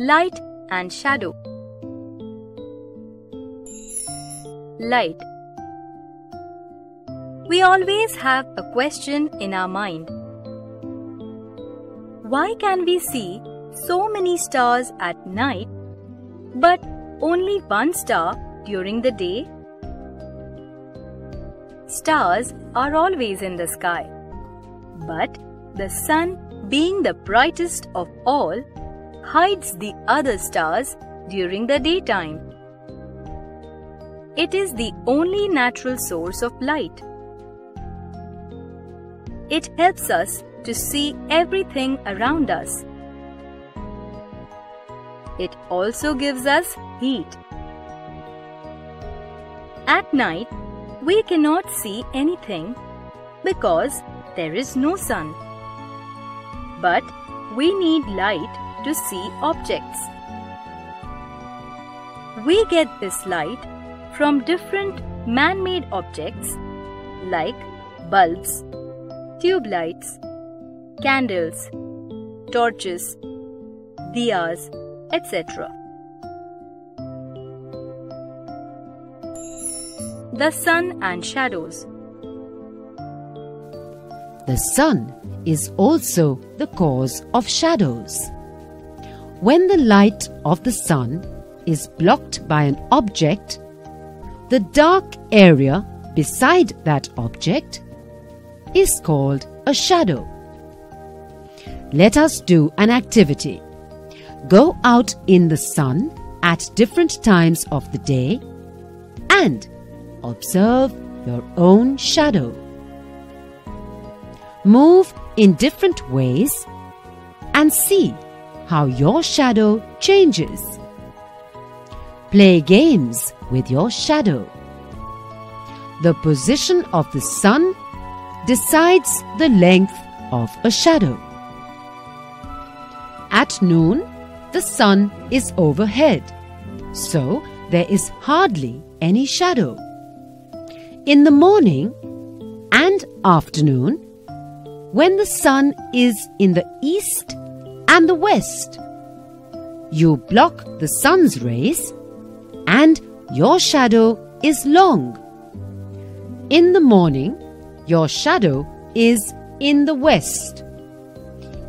Light and shadow. Light. We always have a question in our mind. Why can we see so many stars at night but only one star during the day? Stars are always in the sky, but the sun, being the brightest of all, hides the other stars during the daytime. It is the only natural source of light. It helps us to see everything around us. It also gives us heat. At night, we cannot see anything because there is no sun. But we need light to see objects. We get this light from different man-made objects like bulbs, tube lights, candles, torches, diyas, etc. The sun and shadows. The sun is also the cause of shadows. When the light of the sun is blocked by an object, the dark area beside that object is called a shadow. Let us do an activity. Go out in the sun at different times of the day and observe your own shadow. Move in different ways and see how your shadow changes. Play games with your shadow. The position of the sun decides the length of a shadow. At noon, the sun is overhead, so there is hardly any shadow. In the morning and afternoon, when the sun is in the east and the west. You block the sun's rays and your shadow is long. In the morning, your shadow is in the west.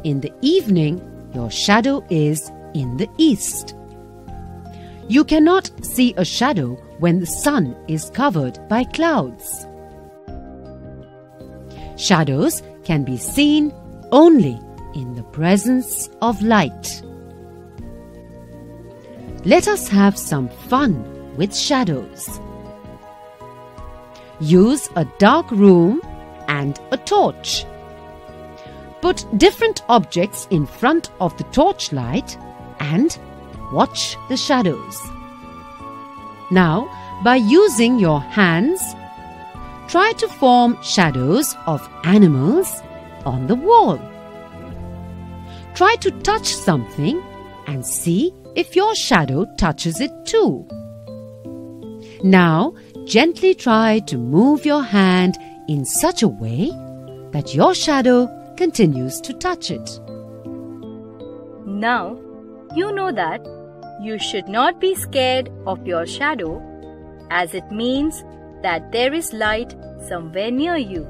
In the evening, your shadow is in the east. You cannot see a shadow when the sun is covered by clouds. Shadows can be seen only in the presence of light. Let us have some fun with shadows. Use a dark room and a torch. Put different objects in front of the torchlight and watch the shadows. Now, by using your hands, try to form shadows of animals on the wall. Try to touch something and see if your shadow touches it too. Now, gently try to move your hand in such a way that your shadow continues to touch it. Now, you know that you should not be scared of your shadow as it means that there is light somewhere near you.